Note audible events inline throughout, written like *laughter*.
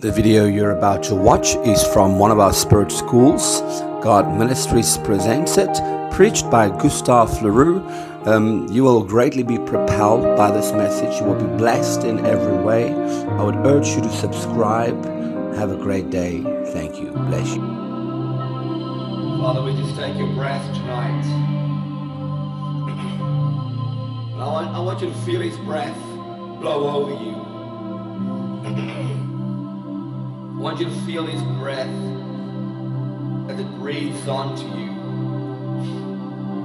The video you're about to watch is from one of our spirit schools. God Ministries presents it, preached by Gustav Le Roux. Um, you will greatly be propelled by this message. You will be blessed in every way. I would urge you to subscribe. Have a great day. Thank you. Bless you. Father, we just take your breath tonight. I want, I want you to feel his breath blow over you. *clears throat* I want you to feel his breath as it breathes onto you.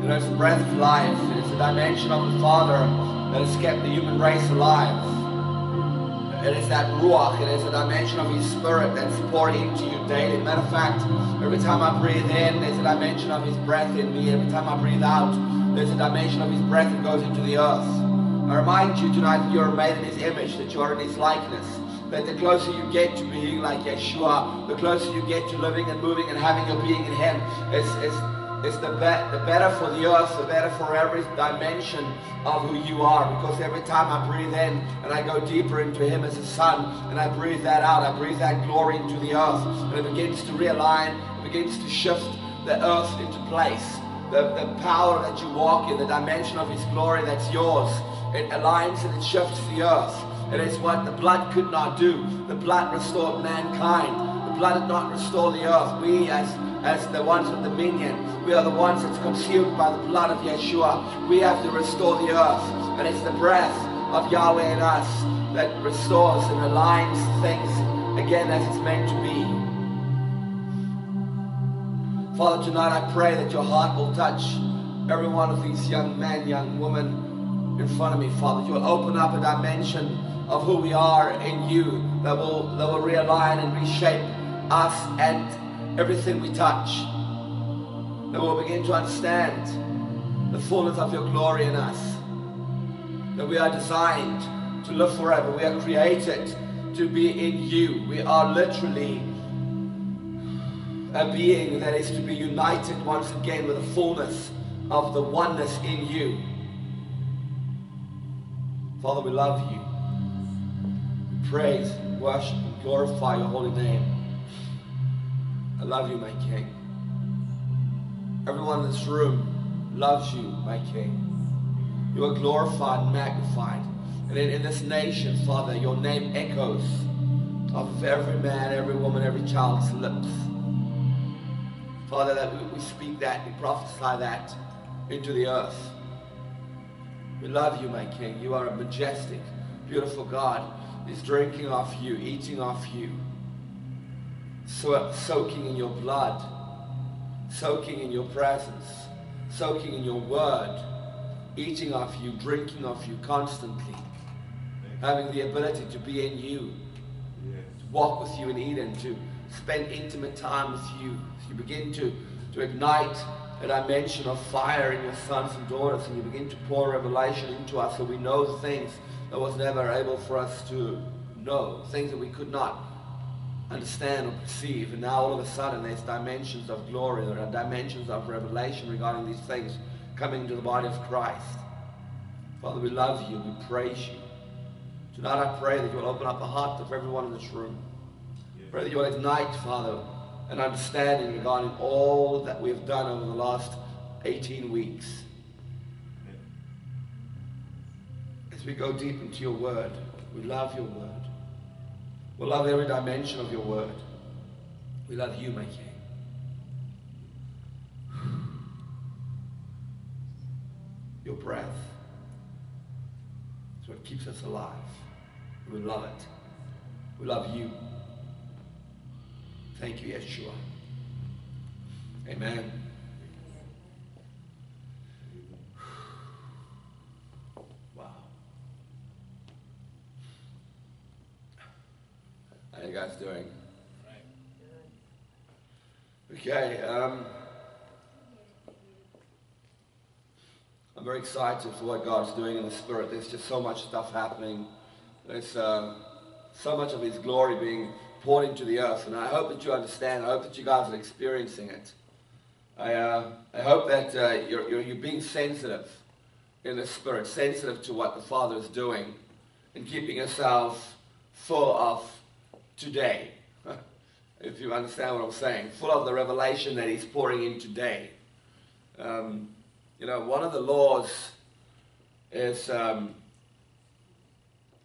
You know, it's the breath of life. It's a dimension of the Father that has kept the human race alive. It is that ruach, it is a dimension of His Spirit that's pouring into you daily. Matter of fact, every time I breathe in, there's a dimension of His breath in me. Every time I breathe out, there's a dimension of His breath that goes into the earth. I remind you tonight that you're made in His image, that you are in His likeness. That the closer you get to being like Yeshua, the closer you get to living and moving and having your being in Him, it's, it's, it's the, be- the better for the earth, the better for every dimension of who you are. Because every time I breathe in and I go deeper into Him as a son, and I breathe that out, I breathe that glory into the earth, and it begins to realign, it begins to shift the earth into place. The, the power that you walk in, the dimension of His glory that's yours, it aligns and it shifts the earth. It is what the blood could not do. The blood restored mankind. The blood did not restore the earth. We, as, as the ones with dominion, we are the ones that's consumed by the blood of Yeshua. We have to restore the earth. And it's the breath of Yahweh in us that restores and aligns things again as it's meant to be. Father, tonight I pray that your heart will touch every one of these young men, young women in front of me, Father. You will open up a dimension of who we are in you that will, that will realign and reshape us and everything we touch. That we'll begin to understand the fullness of your glory in us. That we are designed to live forever. We are created to be in you. We are literally a being that is to be united once again with the fullness of the oneness in you. Father, we love you. We praise, worship, and glorify your holy name. I love you, my King. Everyone in this room loves you, my King. You are glorified and magnified. And in, in this nation, Father, your name echoes off of every man, every woman, every child's lips. Father, that we, we speak that, we prophesy that into the earth. We love you, my King. You are a majestic, beautiful God. He's drinking off you, eating off you, so, soaking in your blood, soaking in your presence, soaking in your word, eating off you, drinking off you constantly, having the ability to be in you, to walk with you in Eden, to spend intimate time with you. You begin to, to ignite a dimension of fire in your sons and daughters, and you begin to pour revelation into us so we know things that was never able for us to know, things that we could not understand or perceive. And now all of a sudden there's dimensions of glory, there are dimensions of revelation regarding these things coming into the body of Christ. Father, we love you, we praise you. Tonight I pray that you will open up the heart of everyone in this room. Pray that you will ignite, Father, an understanding regarding all that we have done over the last 18 weeks. As we go deep into your word, we love your word. We love every dimension of your word. We love you, my King. Your breath is what keeps us alive. We love it. We love you. Thank you, Yeshua. Amen. Wow. How you guys doing? Okay. Um, I'm very excited for what God's doing in the Spirit. There's just so much stuff happening. There's um, so much of His glory being poured into the earth. And I hope that you understand. I hope that you guys are experiencing it. I, uh, I hope that uh, you're, you're, you're being sensitive in the Spirit, sensitive to what the Father is doing, and keeping yourself full of today. *laughs* if you understand what I'm saying, full of the revelation that He's pouring in today. Um, you know, one of the laws is. Um,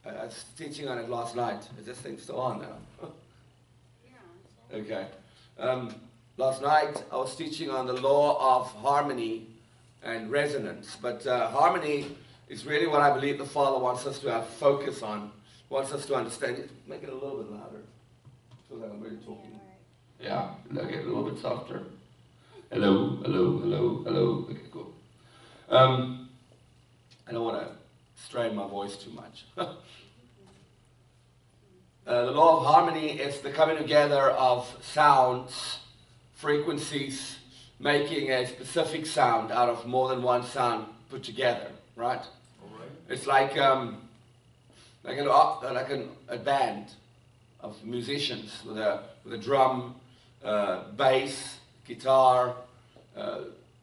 I was teaching on it last night. Is this thing still on now? Okay. Um, last night I was teaching on the law of harmony and resonance. But uh, harmony is really what I believe the Father wants us to have focus on, wants us to understand. Make it a little bit louder. I feel like I'm really talking. Yeah, make it a little bit softer. Hello, hello, hello, hello. Okay, cool. Um, I don't want to strain my voice too much. *laughs* uh, the law of harmony is the coming together of sounds, frequencies, making a specific sound out of more than one sound put together, right? It's like um, like an like an, a band of musicians with a with a drum, uh, bass, guitar, uh,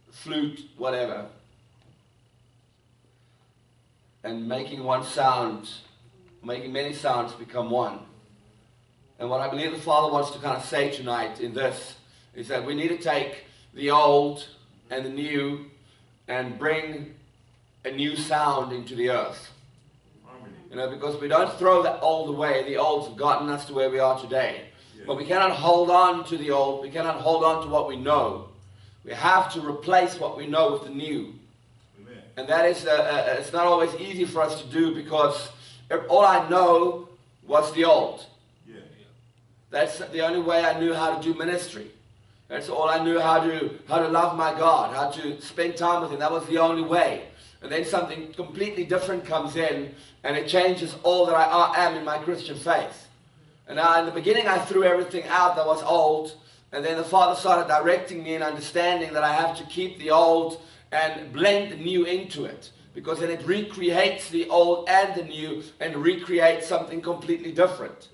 flute, whatever, and making one sound, making many sounds become one. And what I believe the Father wants to kind of say tonight in this is that we need to take the old and the new and bring a new sound into the earth. You know, because we don't throw the old away. The old's gotten us to where we are today. But we cannot hold on to the old. We cannot hold on to what we know. We have to replace what we know with the new. Amen. And that is, uh, uh, it's not always easy for us to do because all I know was the old. That's the only way I knew how to do ministry. That's all I knew how to, how to love my God, how to spend time with Him. That was the only way. And then something completely different comes in and it changes all that I am in my Christian faith. And now in the beginning I threw everything out that was old. And then the Father started directing me and understanding that I have to keep the old and blend the new into it. Because then it recreates the old and the new and recreates something completely different.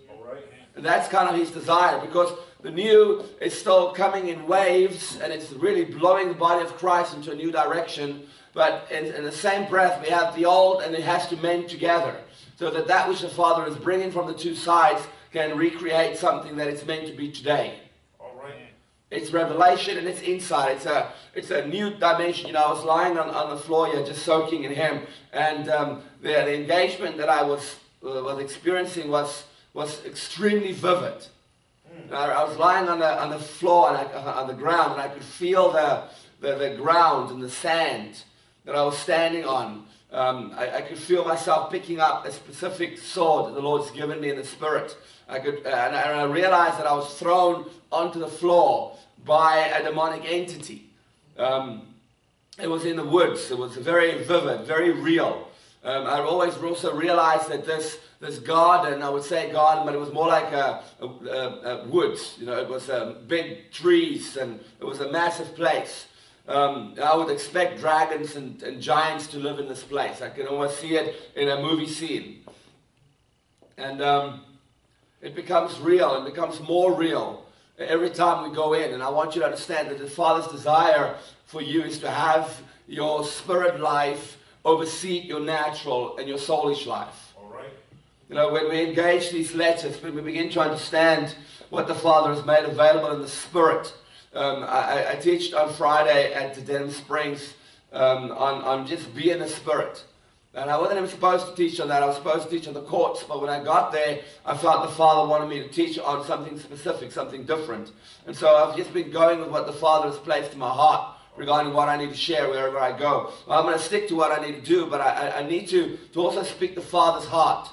And that's kind of his desire because the new is still coming in waves and it's really blowing the body of Christ into a new direction. But in, in the same breath, we have the old and it has to mend together so that that which the Father is bringing from the two sides can recreate something that it's meant to be today. All right. It's revelation and it's insight. It's a, it's a new dimension. You know, I was lying on, on the floor here just soaking in Him. And um, the, the engagement that I was, uh, was experiencing was, was extremely vivid. I was lying on the, on the floor, and I, on the ground, and I could feel the, the, the ground and the sand that I was standing on. Um, I, I, could feel myself picking up a specific sword that the Lord's given me in the spirit. I could, uh, and, I, and I realized that I was thrown onto the floor by a demonic entity. Um, it was in the woods. It was very vivid, very real. Um, I always also realized that this this garden, I would say garden, but it was more like a, a, a, a woods. You know, it was um, big trees and it was a massive place. Um, I would expect dragons and, and, giants to live in this place. I can almost see it in a movie scene. And um, it becomes real and becomes more real every time we go in. And I want you to understand that the Father's desire for you is to have your spirit life oversee your natural and your soulish life. You know, when we engage these letters, when we begin to understand what the Father has made available in the Spirit. Um, I, I teached on Friday at the Denham Springs um, on, on just being the Spirit. And I wasn't even supposed to teach on that. I was supposed to teach on the courts. But when I got there, I felt the Father wanted me to teach on something specific, something different. And so I've just been going with what the Father has placed in my heart regarding what I need to share wherever I go. Well, I'm going to stick to what I need to do, but I, I need to, to also speak the Father's heart.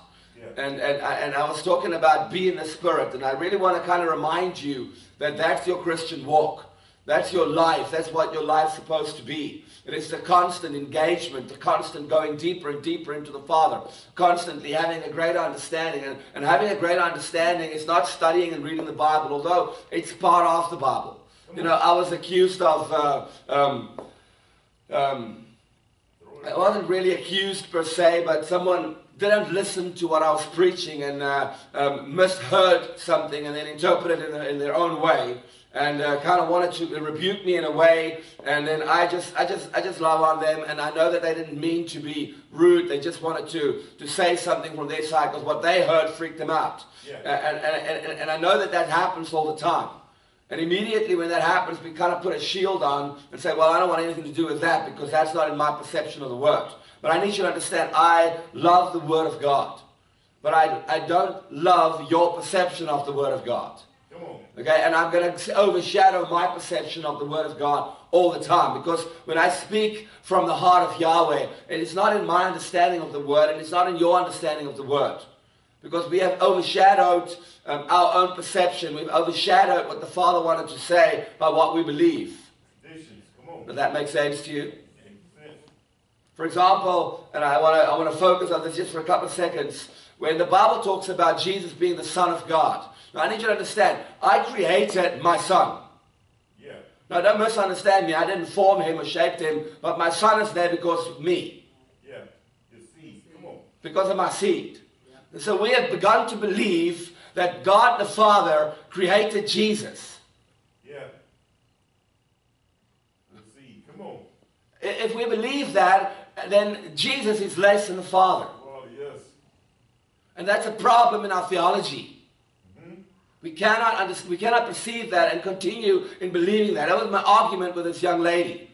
And, and, and I was talking about being the Spirit, and I really want to kind of remind you that that's your Christian walk. That's your life. That's what your life's supposed to be. It is the constant engagement, the constant going deeper and deeper into the Father, constantly having a greater understanding. And, and having a greater understanding is not studying and reading the Bible, although it's part of the Bible. You know, I was accused of. Uh, um, um, I wasn't really accused per se, but someone didn't listen to what I was preaching and uh, um, misheard something and then interpreted it in, in, their own way. and uh, kind of wanted to rebuke me in a way. And then I just, I just, I just love on them, and I know that they didn't mean to be rude. They just wanted to to say something from their side because what they heard freaked them out. Yeah. And, and, and, and I know that that happens all the time. And immediately when that happens, we kind of put a shield on and say, well, I don't want anything to do with that because that's not in my perception of the word. But I need you to understand, I love the word of God. But I, I don't love your perception of the word of God. Okay, and I'm going to overshadow my perception of the Word of God all the time because when I speak from the heart of Yahweh, it is not in my understanding of the Word and it's not in your understanding of the Word. Because we have overshadowed um, our own perception, we've overshadowed what the Father wanted to say by what we believe. Traditions. Come on. Does that make sense to you? For example, and I want to I want to focus on this just for a couple of seconds, when the Bible talks about Jesus being the Son of God. Now, I need you to understand, I created my Son. Yeah. Now, don't misunderstand me. I didn't form him or shape him, but my son is there because of me, Yeah. Your seed. Come on. because of my seed. And so we have begun to believe that God the Father created Jesus. Yeah. Your seed. Come on. If we believe that, then Jesus is less than the Father. Oh, yes. And that's a problem in our theology. Mm-hmm. We cannot, under, we cannot perceive that and continue in believing that. That was my argument with this young lady.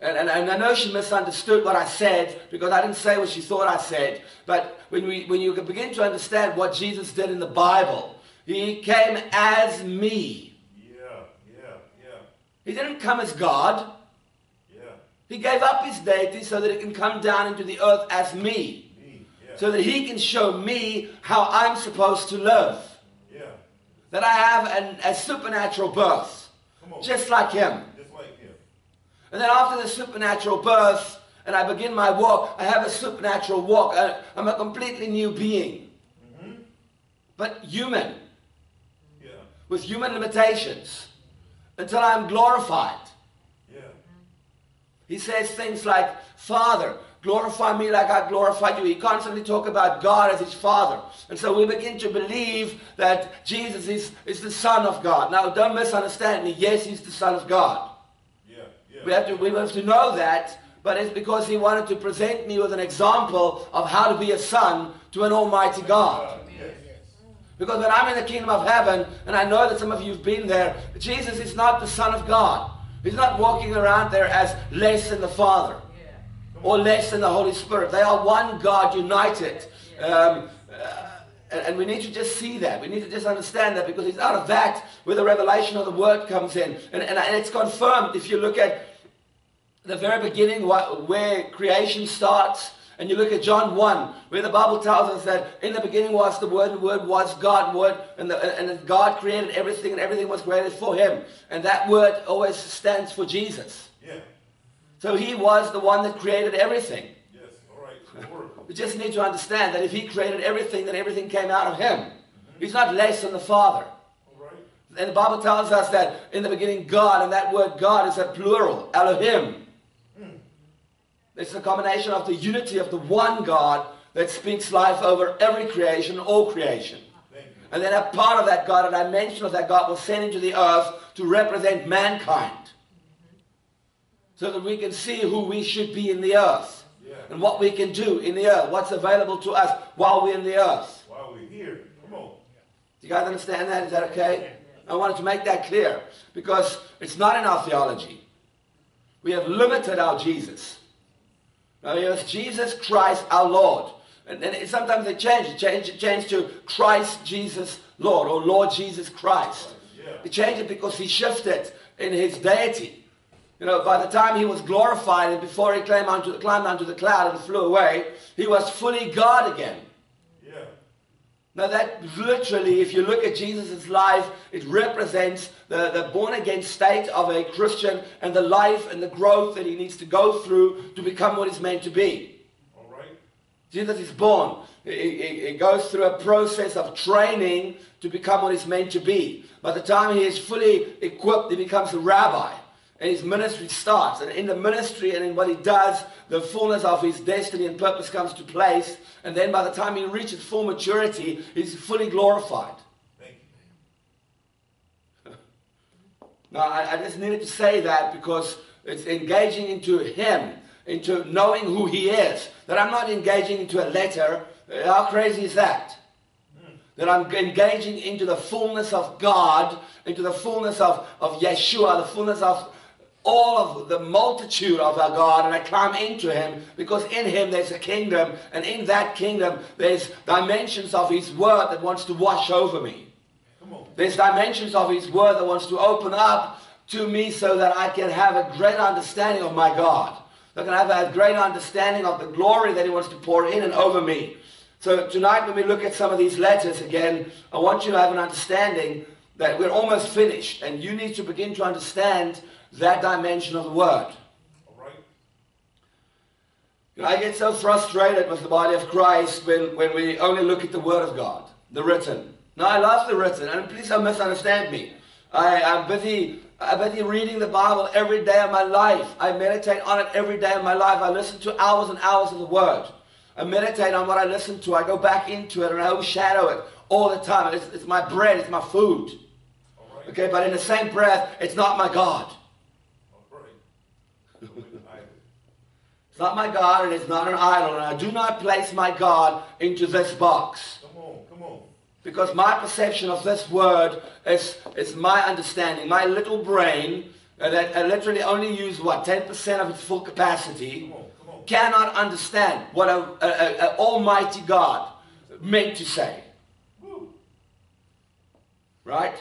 And, and, and I know she misunderstood what I said because I didn't say what she thought I said. But when, we, when you begin to understand what Jesus did in the Bible, he came as me. Yeah. Yeah. Yeah. He didn't come as God. He gave up his deity so that he can come down into the earth as me. Me. Yeah. So that he can show me how I'm supposed to live. yeah. That I have an, a supernatural birth. Just like him. Just like him. And then after the supernatural birth, and I begin my walk, I have a supernatural walk. I, I'm a completely new being. Mm-hmm. But human, Yeah. with human limitations, until I'm glorified. He says things like, Father, glorify me like I glorified you. He constantly talk about God as his Father. And so we begin to believe that Jesus is, is the Son of God. Now, don't misunderstand me. Yes, he's the Son of God. Yeah. Yeah. We have to, we have to know that, but it's because he wanted to present me with an example of how to be a son to an almighty God. Because when I'm in the kingdom of heaven, and I know that some of you have been there, Jesus is not the Son of God. He's not walking around there as less than the Father or less than the Holy Spirit. They are one God united. Um, uh, and, we need to just see that. We need to just understand that because it's out of that where the revelation of the Word comes in. And, and, and it's confirmed if you look at the very beginning where creation starts. And you look at John 1, where the Bible tells us that in the beginning was the Word, and the Word was God, Word, and, the, and God created everything, and everything was created for Him. And that word always stands for Jesus. Yeah. So He was the one that created everything. Yes. All right. We just need to understand that if He created everything, then everything came out of Him. He's not less than the Father. All right. And the Bible tells us that in the beginning, God, and that word God is a plural, Elohim. It's a combination of the unity of the one God that speaks life over every creation, all creation. And then a part of that God, a dimension of that God was sent into the earth to represent mankind. So that we can see who we should be in the earth. Yeah. And what we can do in the earth. What's available to us while we're in the earth. While we're here. Come on. Do you guys understand that? Is that okay? I wanted to make that clear because it's not in our theology. We have limited our Jesus. It's Jesus Christ our Lord. And, then it- sometimes they change. It change, change to Christ Jesus Lord or Lord Jesus Christ. Yeah. He changed it because he shifted in his deity. You know, by the time he was glorified and before he climbed onto, climbed onto the cloud and flew away, he was fully God again. Now that literally, if you look at Jesus' life, it represents the, the born-again state of a Christian and the life and the growth that he needs to go through to become what he's meant to be. All right. Jesus is born. He goes through a process of training to become what he's meant to be. By the time he is fully equipped, he becomes a rabbi. And his ministry starts. And in the ministry and in what he does, the fullness of his destiny and purpose comes to place. And then by the time he reaches full maturity, he's fully glorified. Thank you. *laughs* Now, I, I just needed to say that because it's engaging into Him, into knowing who He is. That I'm not engaging into a letter. How crazy is that? Hmm. That I'm engaging into the fullness of God, into the fullness of, of Yeshua, the fullness of all of the multitude of our God, and I climb into Him because in Him there's a kingdom, and in that kingdom there's dimensions of His Word that wants to wash over me. There's dimensions of His Word that wants to open up to me so that I can have a great understanding of my God. I can have a great understanding of the glory that He wants to pour in and over me. So tonight, when we look at some of these letters again, I want you to have an understanding that we're almost finished, and you need to begin to understand that dimension of the Word. Right. I get so frustrated with the body of Christ when, when we only look at the Word of God, the written. Now, I love the written, and please don't misunderstand me. I, I'm busy. I'm busy reading the Bible every day of my life. I meditate on it every day of my life. I listen to hours and hours of the Word. I meditate on what I listen to. I go back into it and I overshadow it all the time. It's, it's my bread. It's my food. Right. Okay, but in the same breath, it's not my God. All right. So we can hide it. It's not my God, and it's not an idol. And I do not place my God into this box. Come on. Come on. Because my perception of this word is, is my understanding. My little brain, uh, that I literally only use what, 10% of its full capacity, Come on. Come on. cannot understand what a, a, a- a almighty God meant to say. Woo. Right?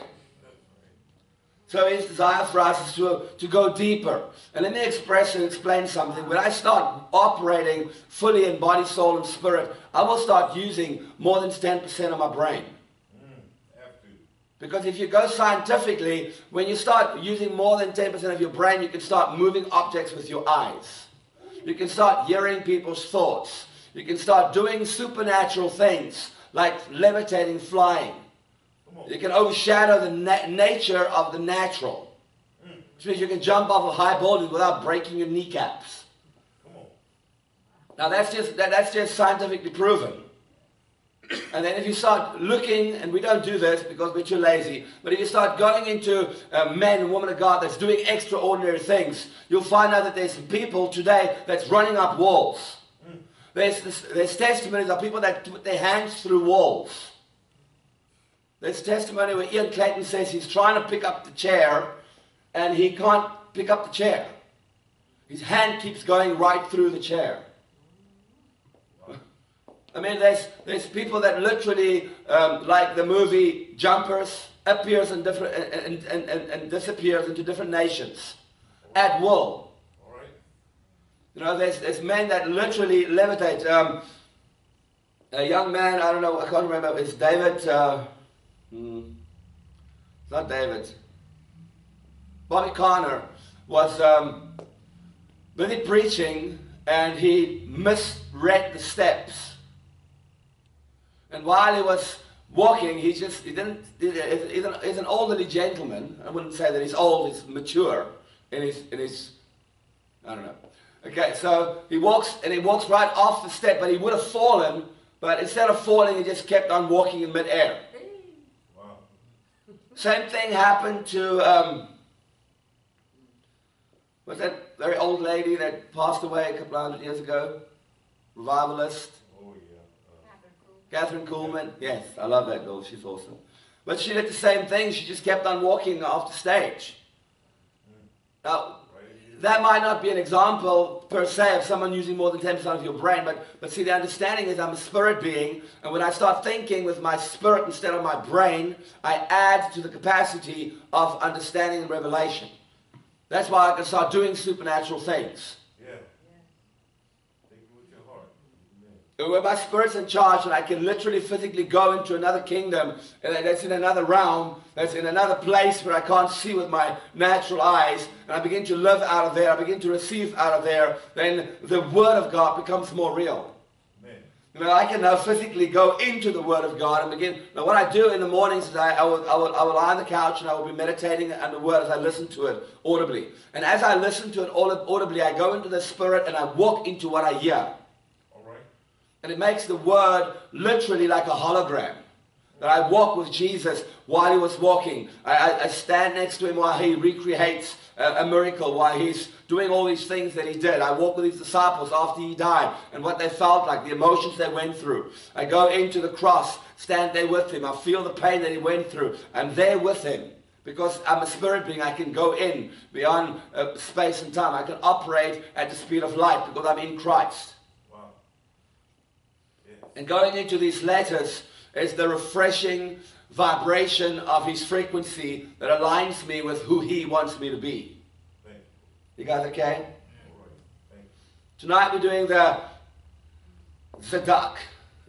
So his desire for us is to, to go deeper. And let me express and explain something. When I start operating fully in body, soul, and spirit, I will start using more than 10% of my brain. Because if you go scientifically, when you start using more than 10% of your brain, you can start moving objects with your eyes. You can start hearing people's thoughts. You can start doing supernatural things like levitating, flying. You can overshadow the na- nature of the natural. Which means you can jump off of high buildings without breaking your kneecaps. Come on. Now that's just that, that's just scientifically proven. And then if you start looking, and we don't do this because we're too lazy, but if you start going into uh, men and women of God that's doing extraordinary things, you'll find out that there's people today that's running up walls. There's, this, there's testimonies of people that put their hands through walls. There's testimony where Ian Clayton says he's trying to pick up the chair and he can't pick up the chair. His hand keeps going right through the chair. I mean, there's, there's people that literally, um, like the movie Jumpers, appears in different, and, and, and, and disappears into different nations at will. You know, there's, there's men that literally levitate. Um, a young man, I don't know, I can't remember, it's David, uh, not David. Bobby Conner was um, busy preaching and he misread the steps. And while he was walking, he just, he didn't, he's an, he's an elderly gentleman. I wouldn't say that he's old, he's mature in his, in his I don't know. Okay, so he walks and he walks right off the step, but he would have fallen, but instead of falling, he just kept on walking in midair. Same thing happened to um, was that very old lady that passed away a couple of hundred years ago? Revivalist. Oh yeah. Uh, Kathryn Kuhlman. Yes, I love that girl. She's awesome. But she did the same thing. She just kept on walking off the stage. Now, right here. That might not be an example per se of someone using more than 10% of your brain, but, but see, the understanding is I'm a spirit being, and when I start thinking with my spirit instead of my brain, I add to the capacity of understanding and revelation. That's why I can start doing supernatural things. Yeah. Take it with your heart. Amen. Where my spirit's in charge and I can literally physically go into another kingdom and that's in another realm, that's in another place where I can't see with my natural eyes, and I begin to live out of there, I begin to receive out of there, then the Word of God becomes more real. Amen. You know, I can now physically go into the Word of God and begin. Now, what I do in the mornings is I, I, will, I, will, I will lie on the couch and I will be meditating on the Word as I listen to it audibly. And as I listen to it aud- audibly, I go into the Spirit and I walk into what I hear. And it makes the Word literally like a hologram. that I walk with Jesus while he was walking. I, I, I stand next to him while he recreates a, a miracle, while he's doing all these things that he did. I walk with his disciples after he died and what they felt like, the emotions they went through. I go into the cross, stand there with him. I feel the pain that he went through. I'm there with him. Because I'm a spirit being, I can go in beyond uh, space and time. I can operate at the speed of light because I'm in Christ. And going into these letters is the refreshing vibration of his frequency that aligns me with who he wants me to be. You. Guys okay? All right. Thank you. Tonight we're doing the Tsaddik.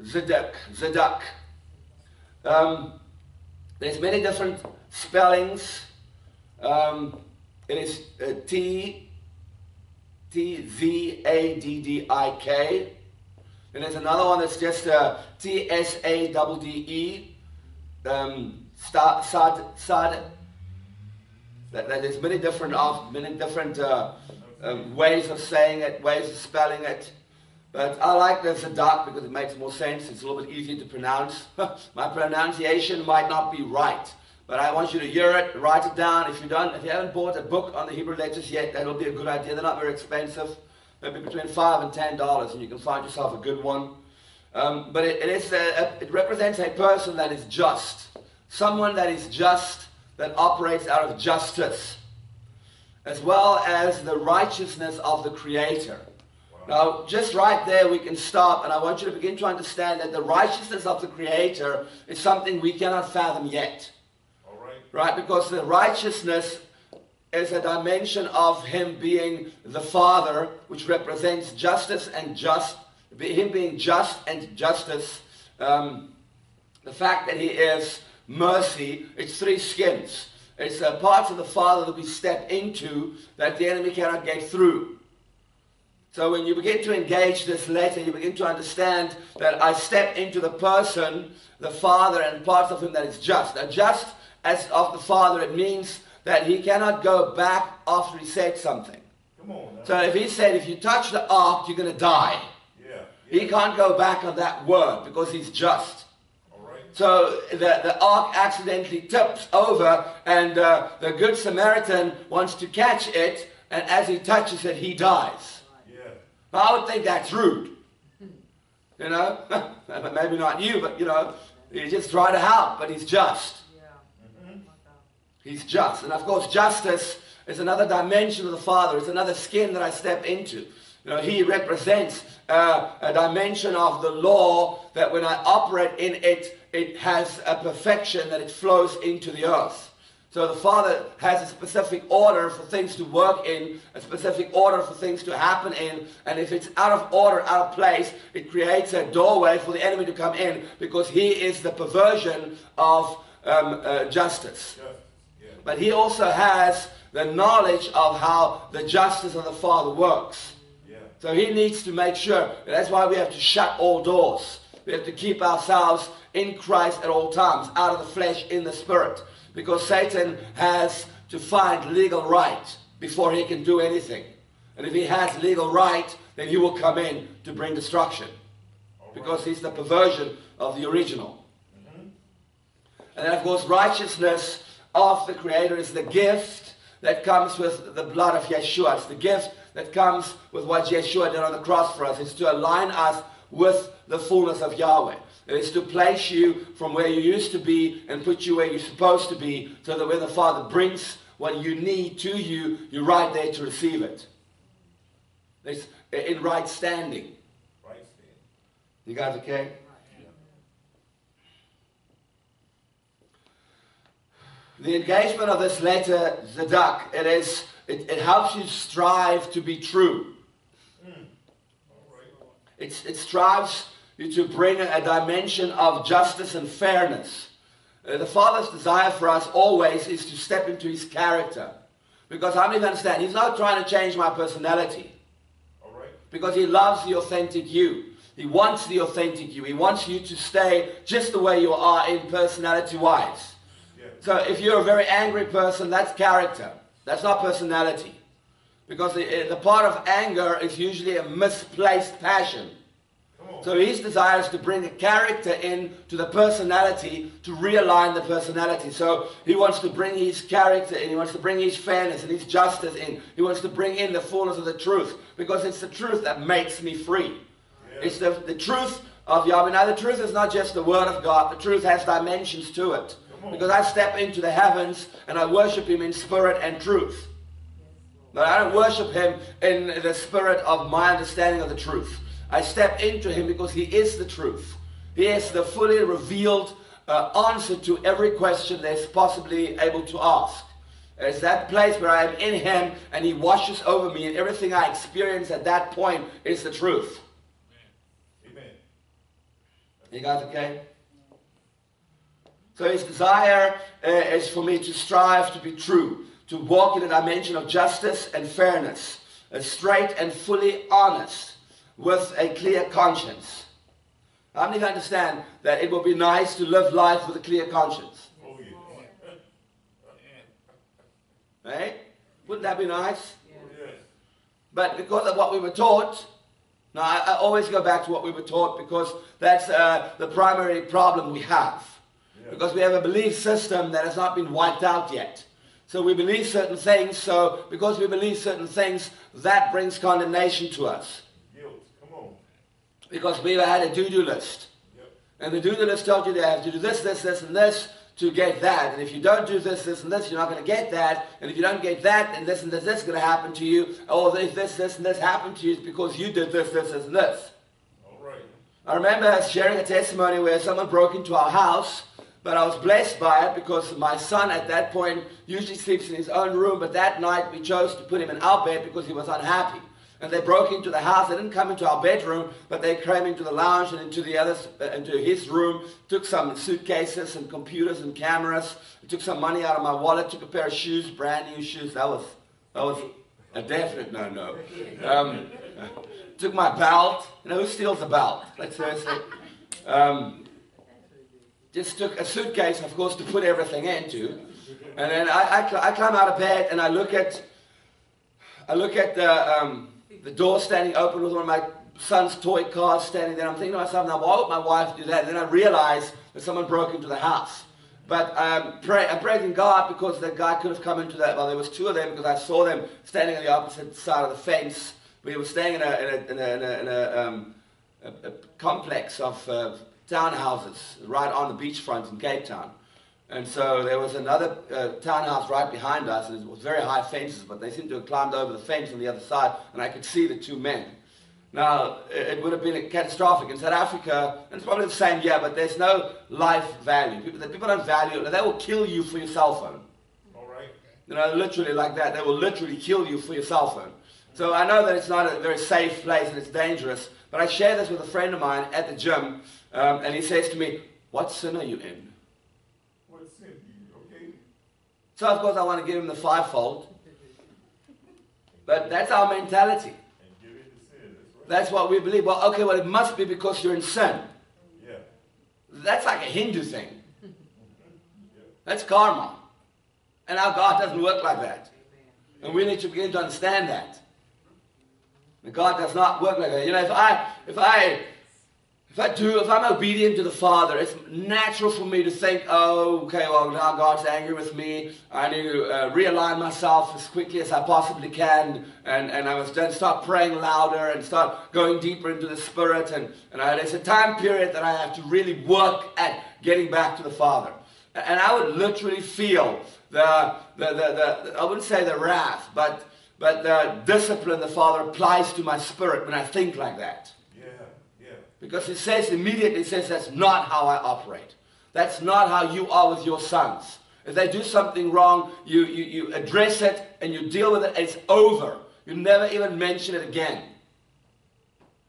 Tsaddik. Tsaddik. Um, there's many different spellings. Um, it is uh, T T Z A D D I K. And there's another one that's just uh, T S A D D E. Um, Sad Sad. That, there's many different many different uh, um, ways of saying it, ways of spelling it. But I like the Tsaddik because it makes more sense. It's a little bit easier to pronounce. *laughs* My pronunciation might not be right, but I want you to hear it, write it down. If you don't, if you haven't bought a book on the Hebrew letters yet, that'll be a good idea. They're not very expensive, maybe between five and ten dollars, and you can find yourself a good one. Um, but it, it is a, it represents a person that is just, someone that is just, that operates out of justice, as well as the righteousness of the Creator. Now, just right there, we can stop, and I want you to begin to understand that the righteousness of the Creator is something we cannot fathom yet, All right. right? Because the righteousness is a dimension of Him being the Father, which represents justice and just, Him being just and justice. Um, the fact that He is mercy, it's three skins. It's uh, parts of the Father that we step into that the enemy cannot get through. So when you begin to engage this letter, you begin to understand that I step into the person, the Father, and parts of him that is just. Now, just as of the Father, it means that he cannot go back after he said something. Come on. Now. So if he said, if you touch the ark, you're going to die, yeah. he can't go back on that word because he's just. All right. So the, the ark accidentally tips over, and uh, the Good Samaritan wants to catch it, and as he touches it, he dies. Yeah. I would think that's rude. You know? *laughs* Maybe not you, but you know, you just try to help, but he's just. He's just. And of course, justice is another dimension of the Father. It's another skin that I step into. You know, he represents uh, a dimension of the law that when I operate in it, it has a perfection that it flows into the earth. So the Father has a specific order for things to work in, a specific order for things to happen in, and if it's out of order, out of place, it creates a doorway for the enemy to come in because he is the perversion of um, uh, justice. Yeah. But he also has the knowledge of how the justice of the Father works. Yeah. So he needs to make sure. That's why we have to shut all doors. We have to keep ourselves in Christ at all times, out of the flesh, in the spirit. Because Satan has to find legal right before he can do anything. And if he has legal right, then he will come in to bring destruction. Because he's the perversion of the original. Mm-hmm. And then, of course, righteousness of the Creator is the gift that comes with the blood of Yeshua. It's the gift that comes with what Yeshua did on the cross for us. It's to align us with the fullness of Yahweh. It is to place you from where you used to be and put you where you're supposed to be so that when the Father brings what you need to you, you're right there to receive it. It's in right standing. Right stand. You guys okay? The engagement of this letter, Tsaddik, it is it, it helps you strive to be true. It's, it strives you to bring a dimension of justice and fairness. Uh, the Father's desire for us always is to step into His character. Because I to understand, He's not trying to change my personality. Because He loves the authentic you. He wants the authentic you. He wants you to stay just the way you are in personality wise. Yeah. So if you're a very angry person, that's character. That's not personality. Because the, eh, the part of anger is usually a misplaced passion. So his desire is to bring a character in to the personality to realign the personality. So he wants to bring his character in. He wants to bring his fairness and his justice in. He wants to bring in the fullness of the truth because it's the truth that makes me free. It's the, the truth of Yahweh. Now the truth is not just the word of God. The truth has dimensions to it. Because I step into the heavens and I worship him in spirit and truth. But I don't worship him in the spirit of my understanding of the truth. I step into him because he is the truth. He is the fully revealed uh, answer to every question that's possibly able to ask. It's that place where I am in him and he washes over me and everything I experience at that point is the truth. Amen. You guys okay? So his desire uh, is for me to strive to be true, to walk in a dimension of justice and fairness, uh, straight and fully honest, with a clear conscience. How many of understand that it would be nice to live life with a clear conscience? Oh, yeah. *laughs* Right? Wouldn't that be nice? Oh, yes. But because of what we were taught, now I, I always go back to what we were taught because that's uh, the primary problem we have. Because we have a belief system that has not been wiped out yet. So we believe certain things, so because we believe certain things, that brings condemnation to us. Guilt. Come on. Because we had a do-do list. Yep. And the do-do list told you that they have to do this, this, this, and this to get that. And if you don't do this, this, and this, you're not going to get that. And if you don't get that, then this and this, this is going to happen to you. Or if this, this, and this happened to you, it's because you did this, this, this, and this. All right. I remember sharing a testimony where someone broke into our house, but I was blessed by it because my son at that point usually sleeps in his own room, but that night we chose to put him in our bed because he was unhappy. And they broke into the house. They didn't come into our bedroom, but they came into the lounge and into the other, uh, into his room. Took some suitcases and computers and cameras. Took some money out of my wallet. Took a pair of shoes, brand new shoes. That was that was a definite no-no. Um, *laughs* took my belt. You know who steals a belt? Like seriously. Um, just took a suitcase, of course, to put everything into. And then I, I, I climb out of bed and I look at, I look at the, um, the door standing open with one of my son's toy cars standing there. I'm thinking to myself, now why would my wife do that? And then I realize that someone broke into the house. But um, pray, I'm praising God because the guy could have come into that. Well, there was two of them because I saw them standing on the opposite side of the fence. We were staying in a, in a, in a, in a, in a, um, a complex of uh, townhouses right on the beachfront in Cape Town. And so there was another uh, townhouse right behind us, and it was very high fences, but they seemed to have climbed over the fence on the other side, and I could see the two men. Now, it would have been a catastrophic in South Africa, and it's probably the same here, but there's no life value. People, the people don't value it. They will kill you for your cell phone. All right. You know, literally like that. They will literally kill you for your cell phone. So I know that it's not a very safe place and it's dangerous, but I share this with a friend of mine at the gym, um, and he says to me, What sin are you in? What sin? Okay. So of course I want to give him the fivefold. But that's our mentality. And give in to sin. That's right. That's what we believe. Well, okay, well it must be because you're in sin. Yeah. That's like a Hindu thing. *laughs* That's karma. And our God doesn't work like that. And we need to begin to understand that. And God does not work like that. You know, if I if I if I do, if I'm obedient to the Father, it's natural for me to think, oh, okay, well, now God's angry with me. I need to uh, realign myself as quickly as I possibly can. And, and I must then start praying louder and start going deeper into the Spirit. And, and I, there's a time period that I have to really work at getting back to the Father. And I would literally feel the, the, the, the I wouldn't say the wrath, but, but the discipline the Father applies to my spirit when I think like that. Because it says immediately, it says that's not how I operate. That's not how you are with your sons. If they do something wrong, you, you, you address it and you deal with it, it's over. You never even mention it again.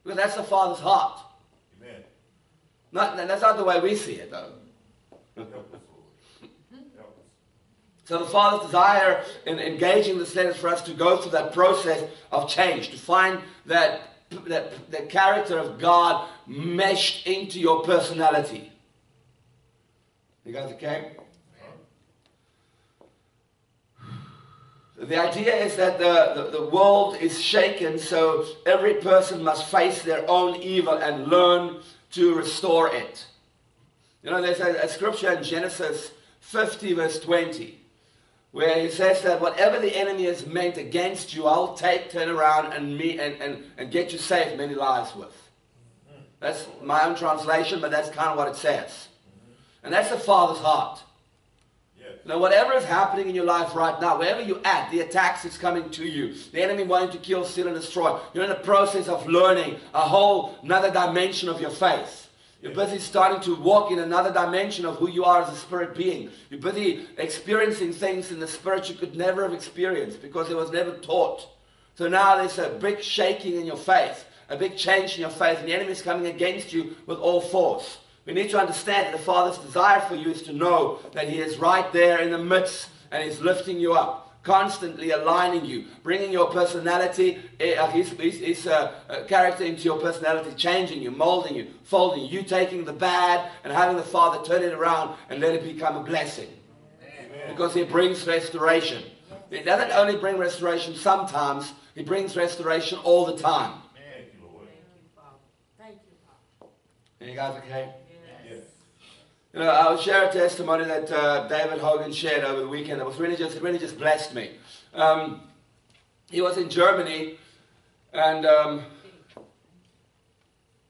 Because that's the Father's heart. Amen. Not, that's not the way we see it, though. Help us, Lord. Help us. So the Father's desire in engaging the letters for us to go through that process of change, to find that, that the character of God meshed into your personality. You guys okay? the idea is that the, the, the world is shaken, so every person must face their own evil and learn to restore it. You know, there's a, a scripture in Genesis 50, verse 20, where he says that whatever the enemy has meant against you, I'll take, turn around, and, me, and, and, and get you saved many lives with. That's my own translation, but that's kind of what it says. And that's the Father's heart. You know, whatever is happening in your life right now, wherever you're at, the attacks that's coming to you, the enemy wanting to kill, steal, and destroy, you're in the process of learning a whole another dimension of your faith. You're busy starting to walk in another dimension of who you are as a spirit being. You're busy experiencing things in the spirit you could never have experienced because it was never taught. So now there's a big shaking in your faith, a big change in your faith, and the enemy is coming against you with all force. We need to understand that the Father's desire for you is to know that He is right there in the midst and He's lifting you up, constantly aligning you, bringing your personality, uh, His, his, his uh, uh, character into your personality, changing you, molding you, folding you, you taking the bad and having the Father turn it around and let it become a blessing. Because He brings restoration. He doesn't only bring restoration sometimes, He brings restoration all the time. Thank you, Lord. Thank you, Father. Are you guys okay? You know, I'll share a testimony that uh, David Hogan shared over the weekend that was really just, it really just blessed me. Um, he was in Germany and um,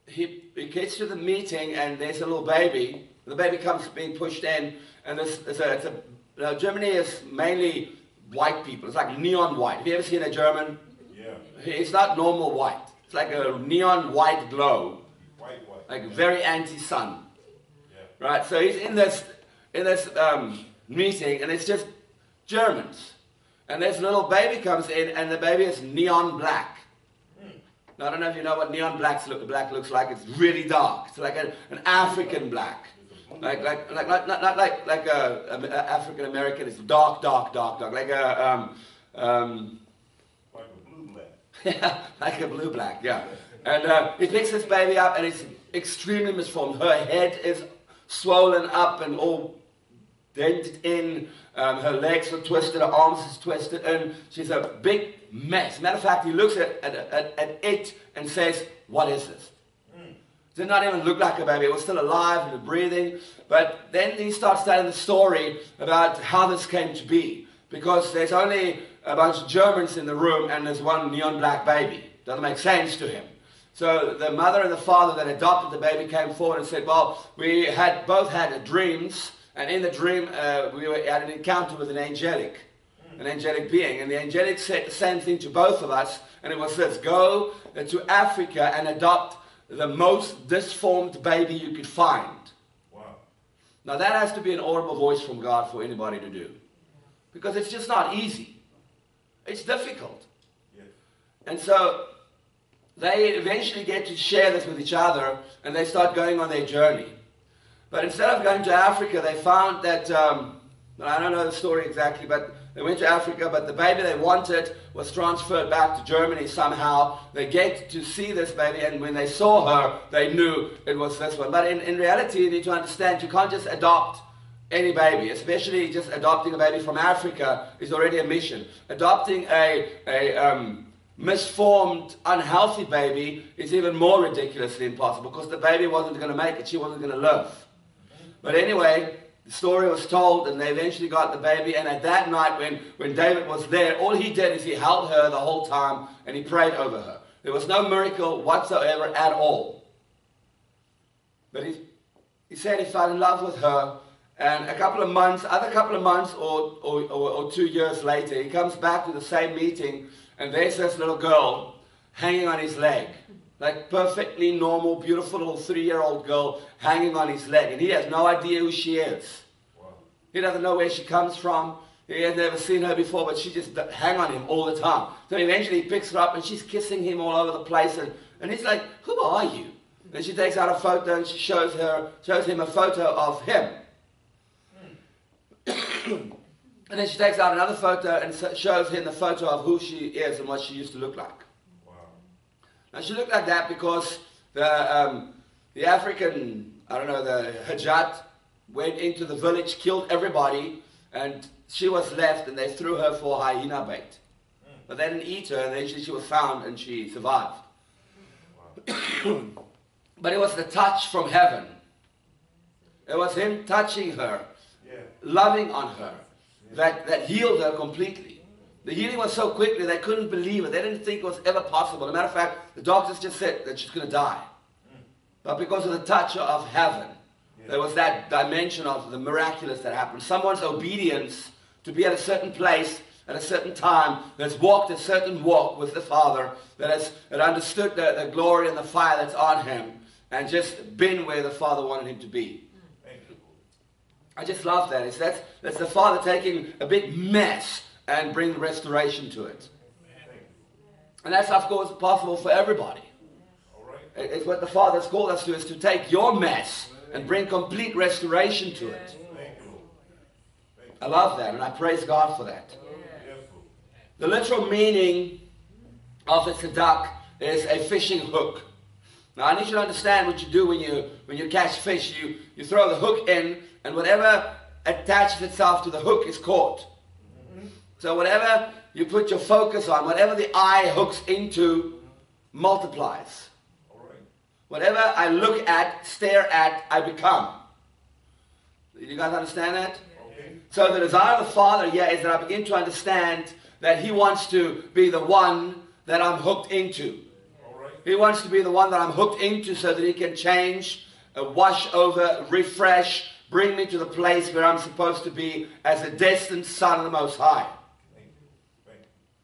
he, he gets to the meeting and there's a little baby. The baby comes being pushed in and this, it's a, it's a, you know, Germany is mainly white people. It's like neon white. Have you ever seen a German? Yeah. It's not normal white. It's like a neon white glow, White, white. like very anti-sun. Right, so he's in this in this um, meeting, and it's just Germans, and this little baby comes in, and the baby is neon black. Now I don't know if you know what neon blacks look, black looks like. It's really dark. It's like a, an African black, like like like not, not like like a, a, African American. It's dark, dark, dark, dark, like a um, um, Like a blue black. yeah, like a blue black, yeah. And uh, he picks this baby up and it's extremely misformed. Her head is swollen up and all dented in. Um, her legs are twisted, her arms is twisted, and she's a big mess. Matter of fact, he looks at, at, at, at it and says, What is this? Did not even look like a baby. It was still alive and breathing. But then he starts telling the story about how this came to be. Because there's only a bunch of Germans in the room and there's one neon black baby. Doesn't make sense to him. So the mother and the father that adopted the baby came forward and said, Well, we had both had dreams, and in the dream uh, we were, had an encounter with an angelic, an angelic being. And the angelic said the same thing to both of us, and it was this go uh, to Africa and adopt the most disformed baby you could find. Wow. Now that has to be an audible voice from God for anybody to do. Because it's just not easy. It's difficult. Yes. And so they eventually get to share this with each other and they start going on their journey. But instead of going to Africa, they found that, um, I don't know the story exactly, but they went to Africa, but the baby they wanted was transferred back to Germany somehow. They get to see this baby, and when they saw her, they knew it was this one. But in, in reality, you need to understand you can't just adopt any baby, especially just adopting a baby from Africa is already a mission. Adopting a, a um, misformed, unhealthy baby is even more ridiculously impossible because the baby wasn't going to make it. She wasn't going to live. But anyway, the story was told and they eventually got the baby. And at that night, when, when David was there, all he did is he held her the whole time and he prayed over her. There was no miracle whatsoever at all. But he, he said he fell in love with her. And a couple of months, other couple of months or, or, or, or two years later, he comes back to the same meeting and there's this little girl hanging on his leg. Like perfectly normal, beautiful little three-year-old girl hanging on his leg. And he has no idea who she is. Wow. He doesn't know where she comes from. He has never seen her before, but she just hang on him all the time. So eventually he picks her up and she's kissing him all over the place. And, and he's like, who are you? And she takes out a photo and she shows her, shows him a photo of him. *clears throat* and then she takes out another photo and shows him the photo of who she is and what she used to look like. Wow. Now she looked like that because the um, the African, I don't know, the Hajat went into the village, killed everybody, and she was left and they threw her for hyena bait. But they didn't eat her and eventually she was found and she survived. but it was the touch from heaven. It was him touching her, Yeah. loving on her, that, that healed her completely. The healing was so quickly they couldn't believe it. They didn't think it was ever possible. As a matter of fact, the doctors just said that she's going to die. But because of the touch of heaven, there was that dimension of the miraculous that happened. Someone's obedience to be at a certain place at a certain time, that's walked a certain walk with the Father, that has that understood the, the glory and the fire that's on him, and just been where the Father wanted him to be. I just love that. It's that's, that's the Father taking a big mess and bring restoration to it. And that's, of course, possible for everybody. It's what the Father's called us to, is to take your mess and bring complete restoration to it. I love that, and I praise God for that. The literal meaning of a Tsaddik is a fishing hook. Now, I need you to understand what you do when you when you catch fish. You you throw the hook in, and whatever attaches itself to the hook is caught. So whatever you put your focus on, whatever the eye hooks into, multiplies. Right. Whatever I look at, stare at, I become. You guys understand that? Okay. So the desire of the Father, yeah, is that I begin to understand that He wants to be the one that I'm hooked into. All right. He wants to be the one that I'm hooked into so that He can change, uh, wash over, refresh, bring me to the place where I'm supposed to be as a destined Son of the Most High. Thank you. Thank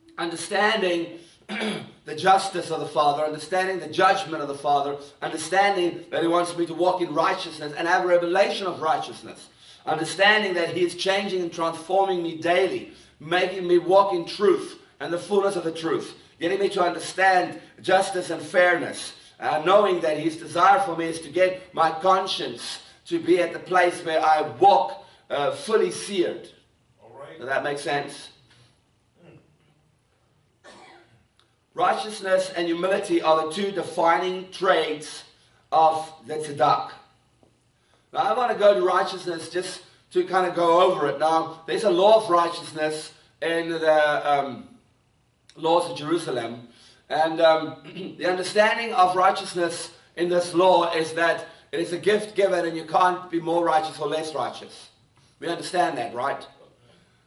you. Understanding *clears throat* the justice of the Father, understanding the judgment of the Father, understanding that He wants me to walk in righteousness and have a revelation of righteousness, understanding that He is changing and transforming me daily, making me walk in truth and the fullness of the truth, getting me to understand justice and fairness, uh, knowing that His desire for me is to get my conscience to be at the place where I walk uh, fully seared. All right. Does that make sense? Righteousness and humility are the two defining traits of the Tsaddik. Now, I want to go to righteousness just to kind of go over it. Now, there's a law of righteousness in the um, laws of Jerusalem. And um, *clears throat* the understanding of righteousness in this law is that it is a gift given and you can't be more righteous or less righteous. We understand that, right?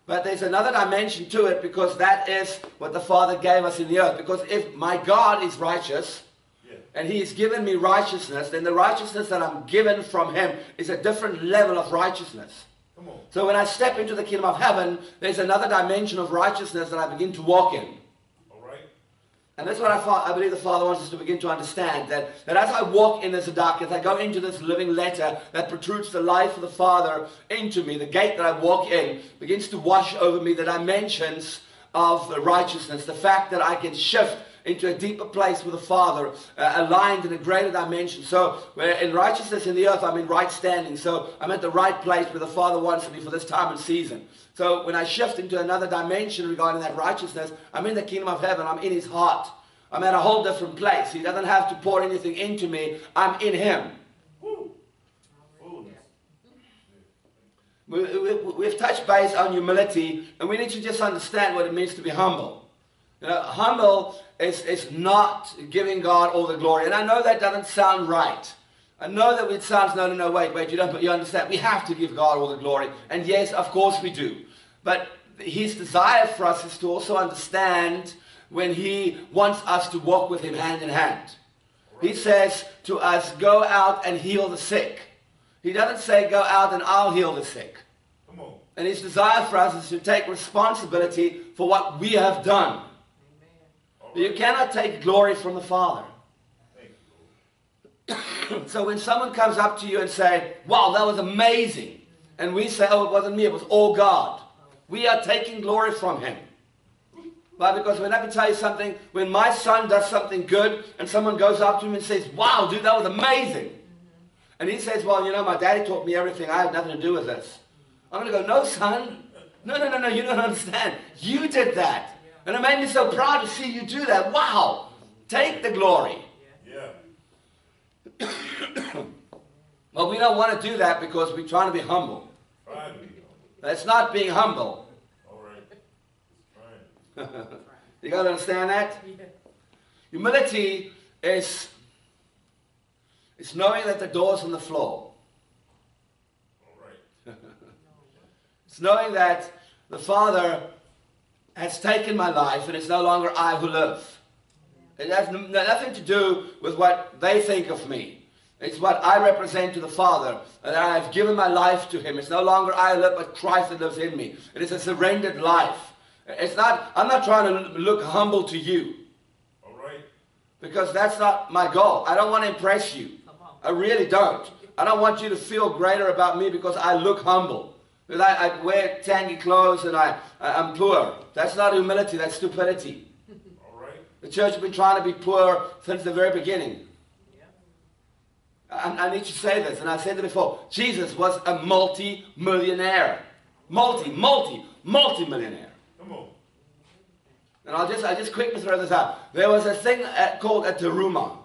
But there's another dimension to it because that is what the Father gave us in the earth. Because if my God is righteous Yeah. and He has given me righteousness, then the righteousness that I'm given from Him is a different level of righteousness. Come on. So when I step into the kingdom of heaven, there's another dimension of righteousness that I begin to walk in. And that's what I, I believe the Father wants us to begin to understand. That, that as I walk in this dark, as I go into this living letter that protrudes the life of the Father into me, the gate that I walk in begins to wash over me the dimensions of righteousness. The fact that I can shift into a deeper place with the Father, uh, aligned in a greater dimension. So, in righteousness in the earth, I'm in right standing. So, I'm at the right place where the Father wants me for this time and season. So, when I shift into another dimension regarding that righteousness, I'm in the kingdom of heaven. I'm in His heart. I'm at a whole different place. He doesn't have to pour anything into me. I'm in Him. We, we, we've touched base on humility, and we need to just understand what it means to be humble. You know, humble is, is not giving God all the glory. And I know that doesn't sound right. I know that it sounds, no, no, no, wait, wait, you don't, but you understand. We have to give God all the glory. And yes, of course we do. But his desire for us is to also understand when he wants us to walk with him hand in hand. He says to us, go out and heal the sick. He doesn't say, go out and I'll heal the sick. Come on. And his desire for us is to take responsibility for what we have done. All You cannot take glory from the Father. *coughs* So when someone comes up to you and say, wow, that was amazing. And we say, oh, it wasn't me, it was all God. We are taking glory from him. Why? Because when I can tell you something, when my son does something good and someone goes up to him and says, wow, dude, that was amazing. And he says, well, you know, my daddy taught me everything. I had nothing to do with this. I'm going to go, no, son. No, no, no, no, you don't understand. You did that. And it made me so proud to see you do that. Wow. Take the glory. Well, we don't want to do that because we're trying to be humble. Try to be humble. That's not being humble. You got to understand that? Yeah. Humility is it's knowing that the door's on the floor. All right. It's knowing that the Father has taken my life and it's no longer I who live. It has nothing to do with what they think of me. It's what I represent to the Father, and I have given my life to Him. It's no longer I live, but Christ that lives in me. It is a surrendered life. It's not. I'm not trying to look humble to you All right. because that's not my goal. I don't want to impress you. I really don't. I don't want you to feel greater about me because I look humble. That I, I wear tangy clothes and I, I, I'm poor. That's not humility, that's stupidity. The church has been trying to be poor since the very beginning. I, I need to say this, and I said it before. Jesus was a multi-millionaire. Multi, multi, multi-millionaire. Come on. And I'll just, I'll just quickly throw this out. There was a thing uh, called a teruma.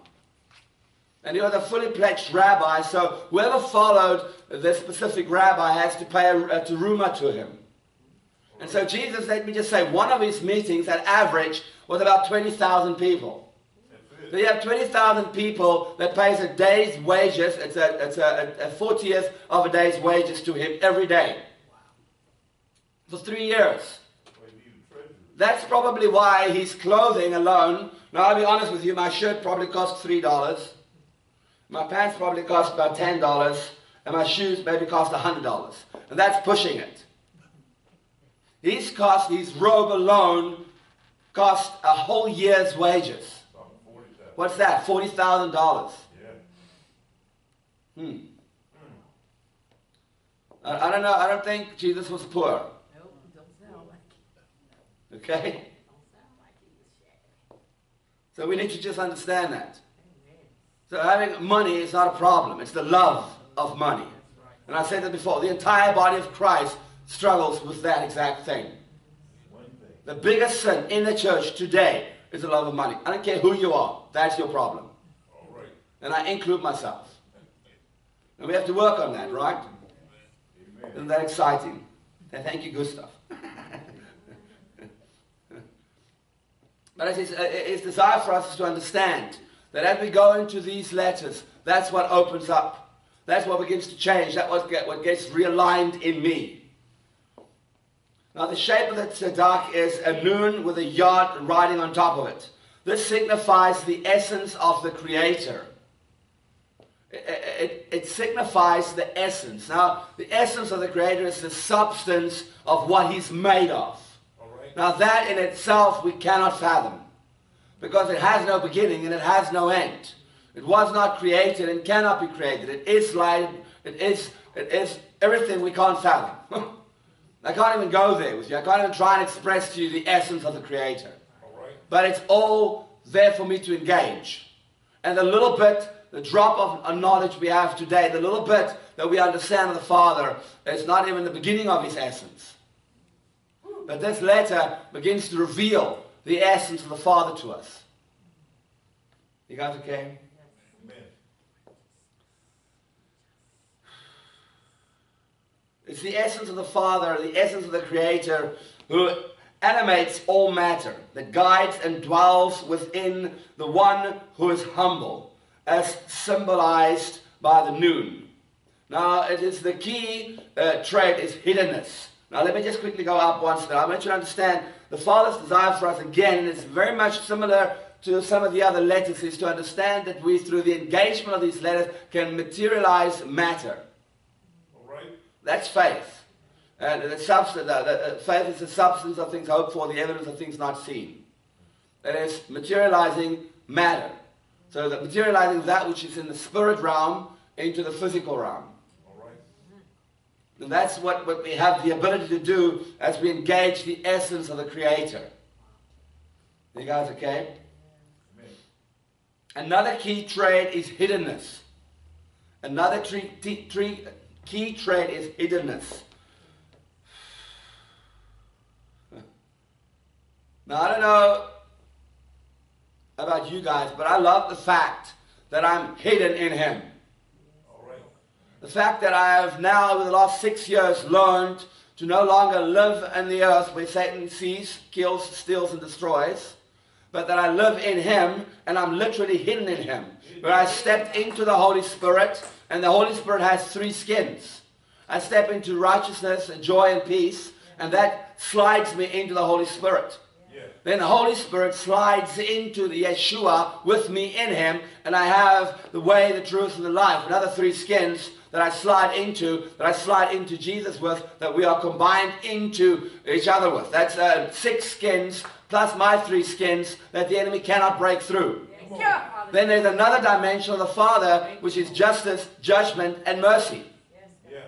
And he was a fully pledged rabbi, so whoever followed this specific rabbi has to pay a, a teruma to him. And so Jesus, let me just say, one of his meetings at average was about 20,000 people. So you have 20,000 people that pays a day's wages, it's a, it's a, a 40th of a day's wages to him every day. For three years. That's probably why his clothing alone. Now, I'll be honest with you, my shirt probably cost $3. My pants probably cost about $10. And my shoes maybe cost $100. And that's pushing it. His cost, his robe alone, cost a whole year's wages. About forty thousand. What's that? $40,000. Yeah. Hmm. I, I don't know. I don't think Jesus was poor. Nope, don't sound like it. Okay? Don't sound like he was shabby. So we need to just understand that. So having money is not a problem. It's the love of money. And I said that before. The entire body of Christ struggles with that exact thing. The biggest sin in the church today is the love of money. I don't care who you are. That's your problem. All right. And I include myself. And we have to work on that, right? Amen. Isn't that exciting? And thank you, Gustav. *laughs* but it's, uh, it's, it's desire for us is to understand that as we go into these letters, that's what opens up. That's what begins to change. That's what gets realigned in me. Now, the shape of the Tsaddik is a moon with a yod riding on top of it. This signifies the essence of the Creator. It, it, it signifies the essence. Now, the essence of the Creator is the substance of what He's made of. All right. Now, that in itself we cannot fathom because it has no beginning and it has no end. It was not created and cannot be created. It is light. It is, it is everything we can't fathom. *laughs* I can't even go there with you. I can't even try and express to you the essence of the Creator. All right. But it's all there for me to engage. And the little bit, the drop of of knowledge we have today, the little bit that we understand of the Father, is not even the beginning of His essence. But this letter begins to reveal the essence of the Father to us. You guys okay? Amen. It's the essence of the Father, the essence of the Creator, who animates all matter, that guides and dwells within the one who is humble, as symbolized by the noon. Now, it is the key uh, trait is hiddenness. Now, let me just quickly go up once there. I want you to understand the Father's desire for us again, it's very much similar to some of the other letters, is to understand that we, through the engagement of these letters, can materialize matter. That's faith. And the substance, the, the, faith is the substance of things hoped for, the evidence of things not seen. That is materializing matter. So that materializing that which is in the spirit realm into the physical realm. And that's what, what we have the ability to do as we engage the essence of the Creator. You guys okay? Amen. Another key trait is hiddenness. Another tre- t- tre- key trait is hiddenness. Now, I don't know about you guys, but I love the fact that I'm hidden in Him. The fact that I have now, over the last six years, learned to no longer live in the earth where Satan sees, kills, steals, and destroys, but that I live in Him and I'm literally hidden in Him. Where I stepped into the Holy Spirit, and the Holy Spirit has three skins. I step into righteousness, and joy, and peace, and that slides me into the Holy Spirit. Yeah. Then the Holy Spirit slides into the Yeshua with me in Him, and I have the way, the truth, and the life. Another three skins that I slide into, that I slide into Jesus with, that we are combined into each other with. That's uh, six skins plus my three skins that the enemy cannot break through. Yeah. Then there's another dimension of the Father, which is justice, judgment, and mercy. Yeah.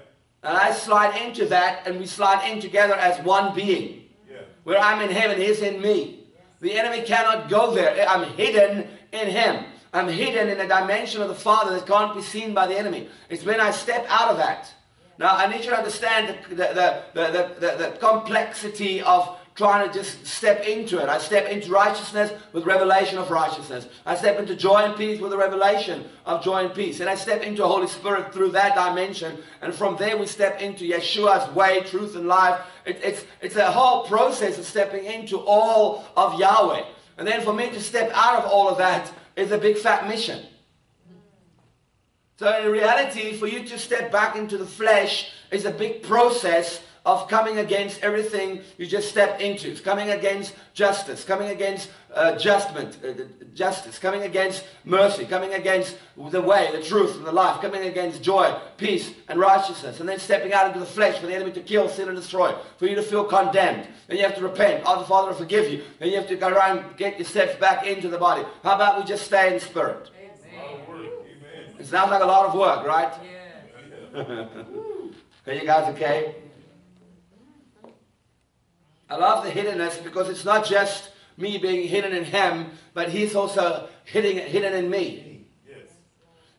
And I slide into that, and we slide in together as one being. Yeah. Where I'm in heaven, He's in me. The enemy cannot go there. I'm hidden in Him. I'm hidden in a dimension of the Father that can't be seen by the enemy. It's when I step out of that. Now, I need you to understand the, the, the, the, the complexity of trying to just step into it. I step into righteousness with revelation of righteousness. I step into joy and peace with the revelation of joy and peace. And I step into Holy Spirit through that dimension. And from there we step into Yeshua's way, truth, and life. It, it's, it's a whole process of stepping into all of Yahweh. And then for me to step out of all of that is a big fat mission. So in reality, for you to step back into the flesh is a big process of coming against everything you just stepped into. It's coming against justice, coming against uh, justment, uh, justice, coming against mercy, coming against the way, the truth, and the life, coming against joy, peace, and righteousness, and then stepping out into the flesh for the enemy to kill, sin, and destroy, for you to feel condemned. Then you have to repent, Oh, the Father to forgive you. Then you have to go around and get your steps back into the body. How about we just stay in spirit? Lot of work. Amen. It sounds like a lot of work, right? Yeah. *laughs* Are you guys okay? I love the hiddenness because it's not just me being hidden in him, but he's also hidden, hidden in me. Yes.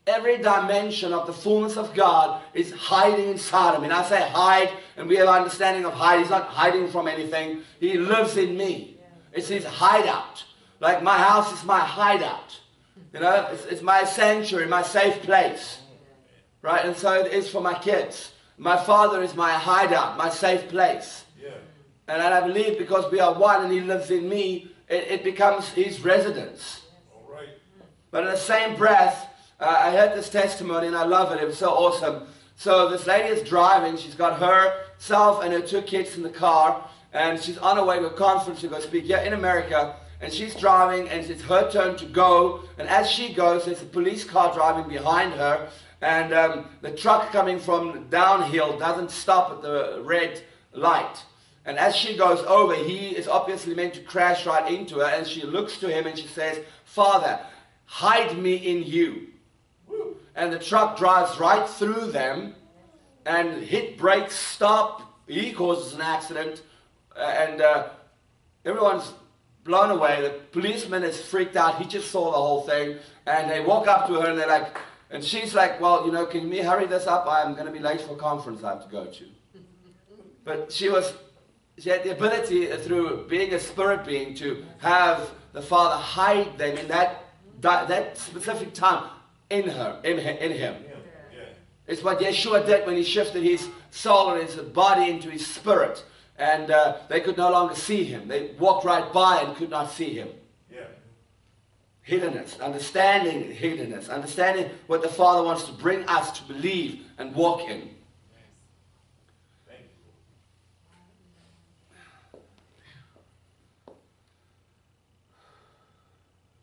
Every dimension of the fullness of God is hiding inside of me. And I say hide, and we have understanding of hide. He's not hiding from anything. He lives in me. It's his hideout. Like my house is my hideout. You know, it's, it's my sanctuary, my safe place. Right? And so it is for my kids. My father is my hideout, my safe place. And I believe because we are one and he lives in me, it, it becomes his residence. All right. But in the same breath, uh, I heard this testimony and I love it. It was so awesome. So this lady is driving. She's got herself and her two kids in the car. And she's on her way to a conference to go speak here in America. And she's driving and it's her turn to go. And as she goes, there's a police car driving behind her. And um, the truck coming from downhill doesn't stop at the red light. And as she goes over, he is obviously meant to crash right into her. And she looks to him and she says, Father, hide me in you. And the truck drives right through them and hit brakes, stop. He causes an accident. uh, And uh, everyone's blown away. The policeman is freaked out. He just saw the whole thing. And they walk up to her and they're like, and she's like, well, you know, can we hurry this up? I'm going to be late for a conference I have to go to. But she was, she had the ability uh, through being a spirit being to have the Father hide them in that, that, that specific time in her, in, in him. Yeah. Yeah. It's what Yeshua did when he shifted his soul and his body into his spirit. And uh, they could no longer see him. They walked right by and could not see him. Yeah. Hiddenness, understanding hiddenness, understanding what the Father wants to bring us to believe and walk in. Thank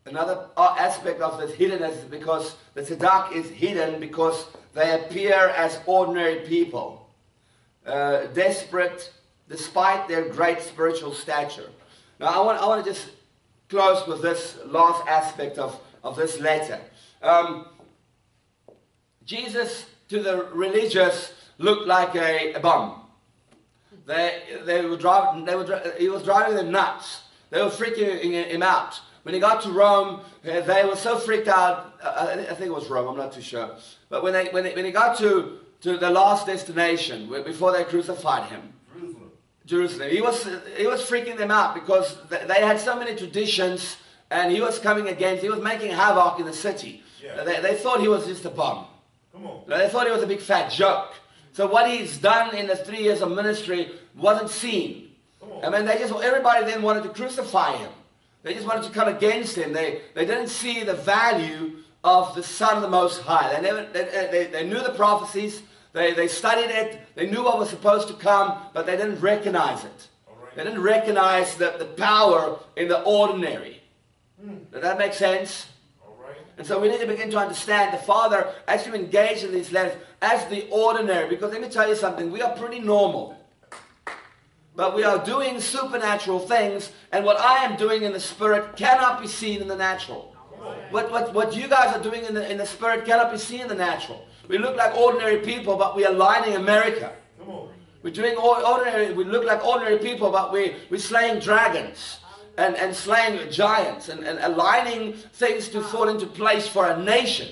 you. Another uh, aspect of this hiddenness is because the Tsaddik is hidden because they appear as ordinary people, uh, desperate despite their great spiritual stature. Now, I want, I want to just close with this last aspect of, of this letter. Um, Jesus, to the religious, looked like a, a bum. They, they were driving, they were, he was driving them nuts. They were freaking him out. When he got to Rome, uh, they were so freaked out. uh, I, I think it was Rome, I'm not too sure. But when, they, when, they, when he got to, to the last destination, where, before they crucified him, Jerusalem. Jerusalem. He was, he was freaking them out because they had so many traditions and he was coming against, he was making havoc in the city. Yeah. They, they thought he was just a bum. Come on. They thought he was a big fat joke. So what he's done in the three years of ministry wasn't seen. I mean, they just everybody then wanted to crucify him. They just wanted to come against him. They they didn't see the value of the Son of the Most High. They never they, they, they knew the prophecies. They they studied it. They knew what was supposed to come, but they didn't recognize it. They didn't recognize the, the power in the ordinary. Hmm. Does that make sense? Right. And so we need to begin to understand the Father as you engage in these letters as the ordinary. Because let me tell you something, we are pretty normal. But we are doing supernatural things, and what I am doing in the spirit cannot be seen in the natural. What, what, what you guys are doing in the, in the spirit cannot be seen in the natural. We look like ordinary people, but we are lining America. We're doing ordinary, we look like ordinary people, but we, we're slaying dragons and, and slaying giants and, and aligning things to fall into place for a nation.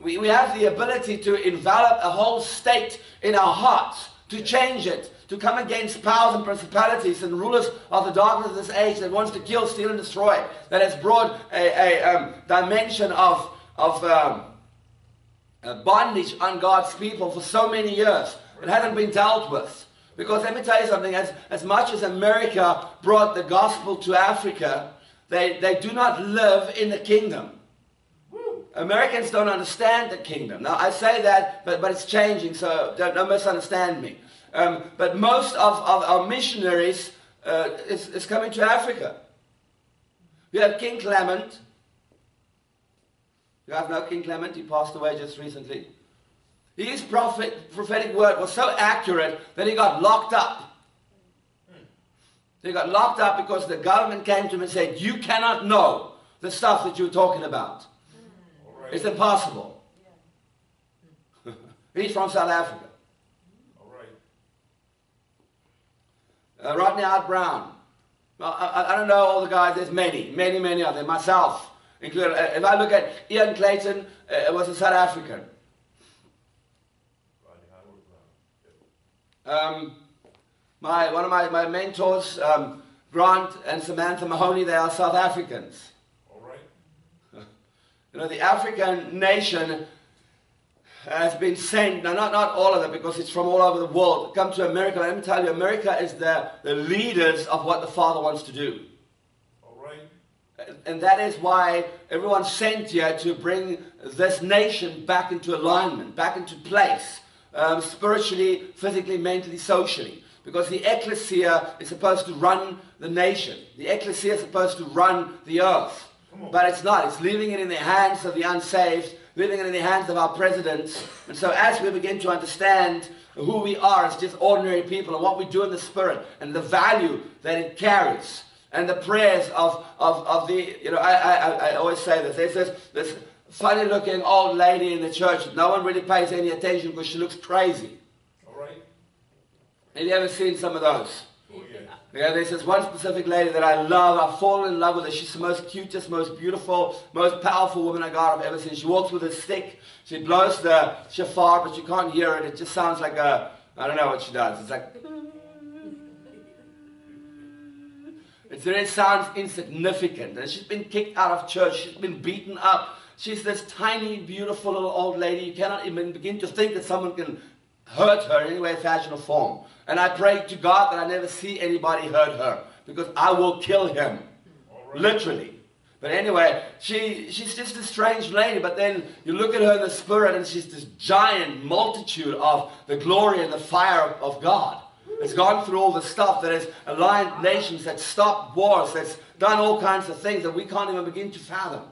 We, we have the ability to envelop a whole state in our hearts, to change it, to come against powers and principalities and rulers of the darkness of this age that wants to kill, steal, and destroy, that has brought a, a um, dimension of, of um, bondage on God's people for so many years. It hasn't been dealt with. Because let me tell you something, as, as much as America brought the gospel to Africa, they, they do not live in the kingdom. Americans don't understand the kingdom. Now, I say that, but, but it's changing, so don't, don't misunderstand me. Um, but most of, of our missionaries uh, is, is coming to Africa. We have Kim Clement. You have no Kim Clement, he passed away just recently. His prophet, prophetic word was so accurate that he got locked up. He got locked up because the government came to him and said, You cannot know the stuff that you're talking about. Right. It's impossible. *laughs* He's from South Africa. All right. Uh, Rodney Howard-Browne. Well, I, I- I don't know all the guys. There's many, many, many of them. Myself included. Uh, if I look at Ian Clayton, uh, was a South African. Rodney Howard Brown. Um, my, one of my, my mentors, um, Grant and Samantha Mahoney, they are South Africans. All right. *laughs* You know, the African nation has been sent, now not, not all of them because it's from all over the world, come to America. Let me tell you, America is the, the leaders of what the Father wants to do. All right. And that is why everyone's sent here to bring this nation back into alignment, back into place, um, spiritually, physically, mentally, socially. Because the ecclesia is supposed to run the nation. The ecclesia is supposed to run the earth. But it's not. It's leaving it in the hands of the unsaved, leaving it in the hands of our presidents. And so as we begin to understand who we are as just ordinary people and what we do in the spirit and the value that it carries, and the prayers of, of, of the, you know, I, I, I- I always say this. There's this, this funny looking old lady in the church. No one really pays any attention because she looks crazy. All right. Have you ever seen some of those? Oh, yeah. There's this one specific lady that I love. I've fallen in love with her. She's the most cutest, most beautiful, most powerful woman I God I've ever seen. She walks with a stick. She blows the shofar, but you can't hear it. It just sounds like a, I don't know what she does. It's like, It's, it sounds insignificant. And she's been kicked out of church. She's been beaten up. She's this tiny, beautiful little old lady. You cannot even begin to think that someone can hurt her in any way, fashion, or form. And I pray to God that I never see anybody hurt her because I will kill him. Literally. But anyway, she, she's just a strange lady. But then you look at her in the spirit and she's this giant multitude of the glory and the fire of God. It's gone through all the stuff that has aligned nations, that's stopped wars, that's done all kinds of things that we can't even begin to fathom.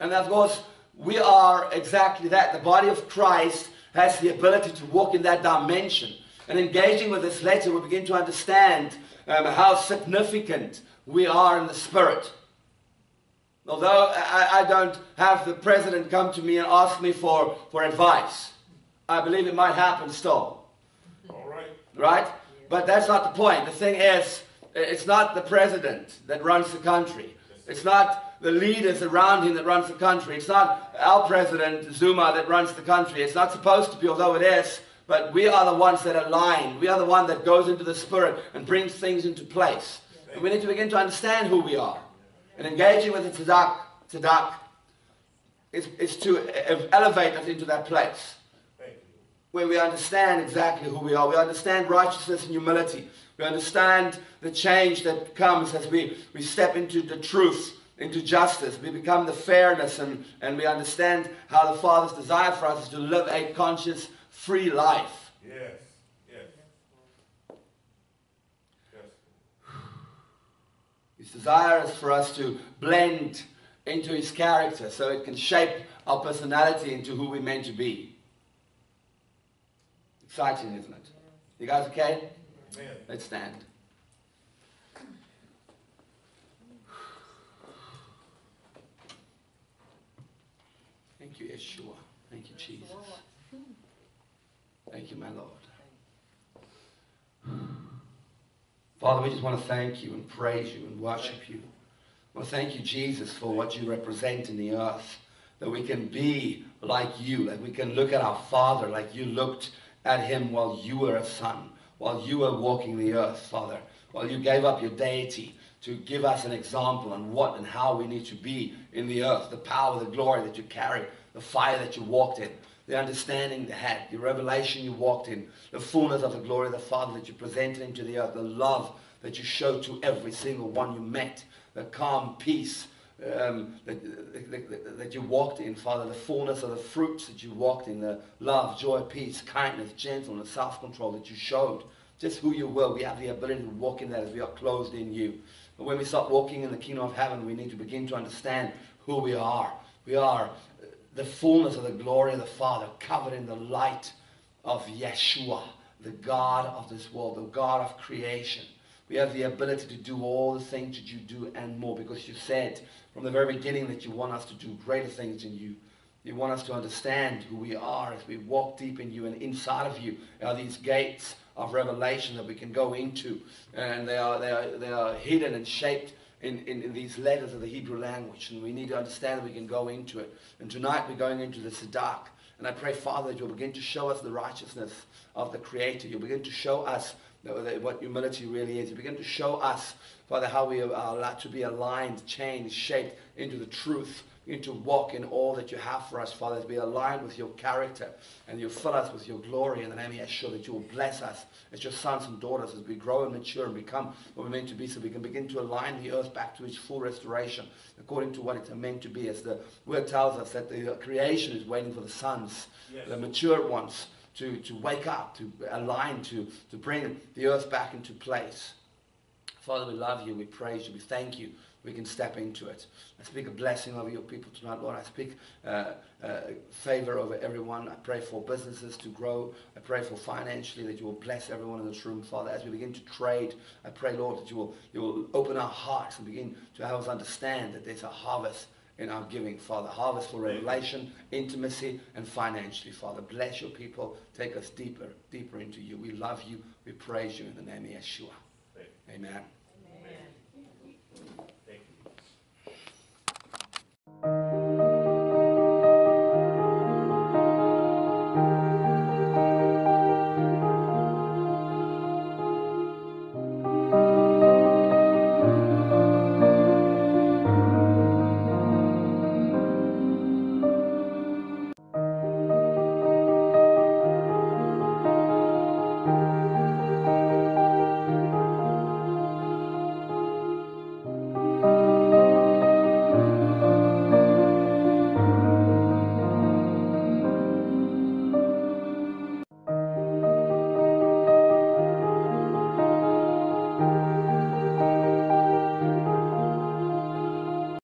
And of course, we are exactly that. The body of Christ has the ability to walk in that dimension. And engaging with this letter, we begin to understand um, how significant we are in the spirit. Although I, I don't have the president come to me and ask me for, for advice, I believe it might happen still All right. right? But that's not the point. The thing is, it's not the president that runs the country. It's not the leaders around him that runs the country. It's not our president, Zuma, that runs the country. It's not supposed to be, although it is. But we are the ones that align. We are the one that goes into the spirit and brings things into place. And we need to begin to understand who we are. And engaging with the Tsaddik, Tsaddik is, is to elevate us into that place. Where we understand exactly who we are. We understand righteousness and humility. We understand the change that comes as we, we step into the truth, into justice. We become the fairness and, and we understand how the Father's desire for us is to live a conscious, free life. Yes. Yes. Yes. His desire is for us to blend into his character so it can shape our personality into who we're meant to be. Exciting, isn't it? You guys okay? Amen. Let's stand. Thank you, Yeshua. Thank you, Jesus. Thank you, my Lord. Father, we just want to thank you and praise you and worship you. To thank you, Jesus, for what you represent in the earth. That we can be like you, that we can look at our Father like you looked at him while you were a son, while you were walking the earth, Father, while you gave up your deity to give us an example on what and how we need to be in the earth, the power, the glory that you carry, the fire that you walked in, the understanding you had, the revelation you walked in, the fullness of the glory of the Father that you presented into the earth, the love that you showed to every single one you met, the calm peace um, that, that, that you walked in, Father, the fullness of the fruits that you walked in, the love, joy, peace, kindness, gentleness, self-control that you showed. Just who you were, we have the ability to walk in that as we are closed in you. But when we start walking in the kingdom of heaven, we need to begin to understand who we are. We are the fullness of the glory of the Father, covered in the light of Yeshua, the God of this world, the God of creation. We have the ability to do all the things that you do and more because you said from the very beginning that you want us to do greater things in you. You want us to understand who we are as we walk deep in you and inside of you are these gates of revelation that we can go into. And they are, they are, they are hidden and shaped in, in, in these letters of the Hebrew language. And we need to understand that we can go into it. And tonight we're going into the Tsaddik. And I pray, Father, that you'll begin to show us the righteousness of the Creator. You'll begin to show us what humility really is. You begin to show us, Father, how we are allowed to be aligned, changed, shaped into the truth. Begin to walk in all that you have for us, Father, to be aligned with your character. And you fill us with your glory in the name of Yeshua, that you will bless us as your sons and daughters as we grow and mature and become what we're meant to be, so we can begin to align the earth back to its full restoration, according to what it's meant to be. As the word tells us that the creation is waiting for the sons, Yes. the mature ones, to, to wake up, to align, to, to bring the earth back into place. Father, we love you. We praise you. We thank you. We can step into it. I speak a blessing over your people tonight, Lord. I speak uh, uh, favor over everyone. I pray for businesses to grow. I pray for financially that you will bless everyone in this room, Father. As we begin to trade, I pray, Lord, that you will, you will open our hearts and begin to help us understand that there's a harvest in our giving, Father. Harvest for revelation, intimacy, and financially, Father. Bless your people. Take us deeper, deeper into you. We love you. We praise you in the name of Yeshua. Amen.